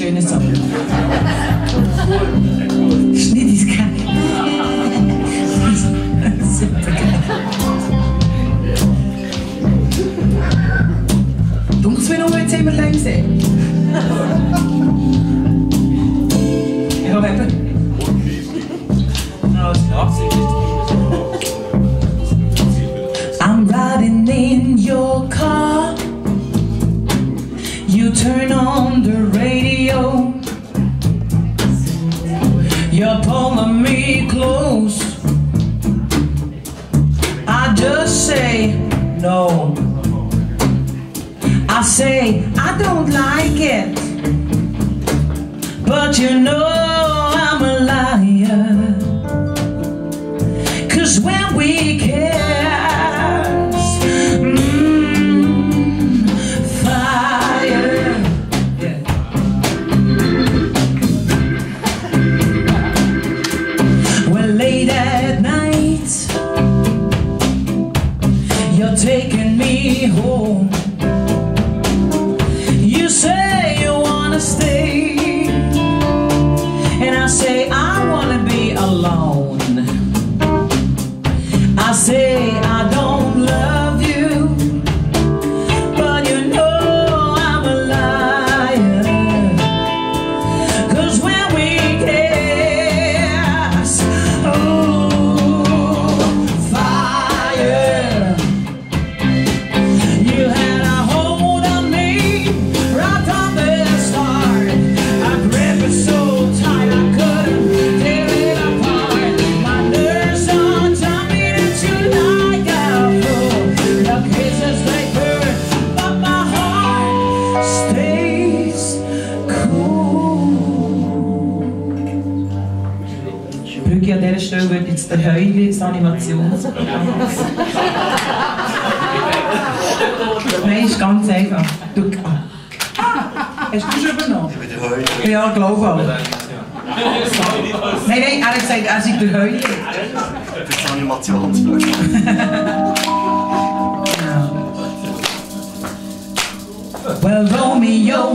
schöne Sache. Schnitt ist geil. Super geil. Dunkel mir noch, jetzt haben zijn. close. I just say no. I say I don't like it. But you know Brücke an dieser Stelle wird jetzt der Heuli das Animationsprogramm Nein, ist ganz einfach. Du, ah. Hast du schon übernommen? Ich bin der Heuli. Ja, glaube auch. Nein, nein, er hat gesagt, er sei der Heuli. Das Animationsprogramm. Genau. Well, Romeo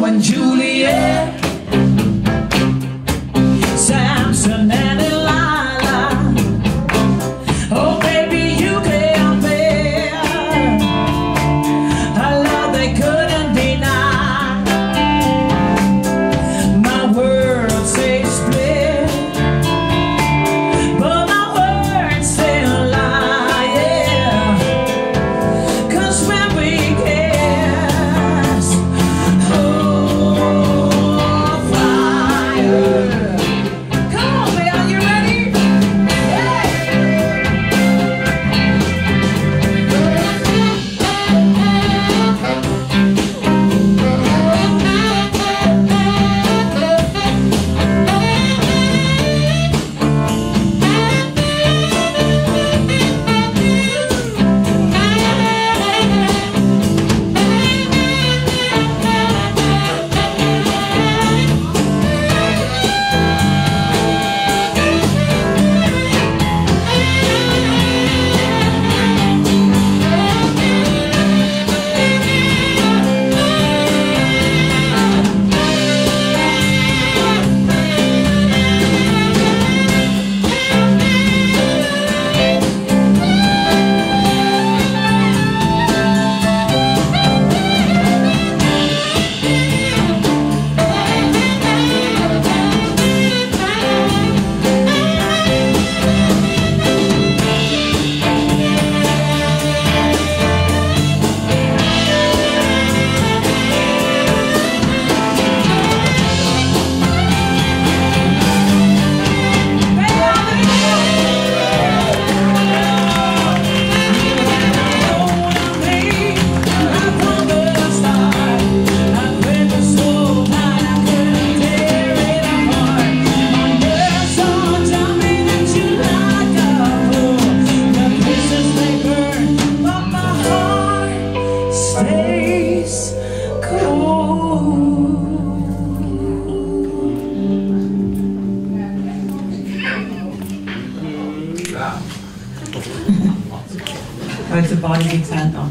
bardziej cenna.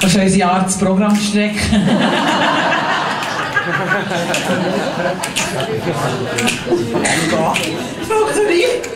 Das ist unsere Art, das Programm zu strecken. Funktioniert!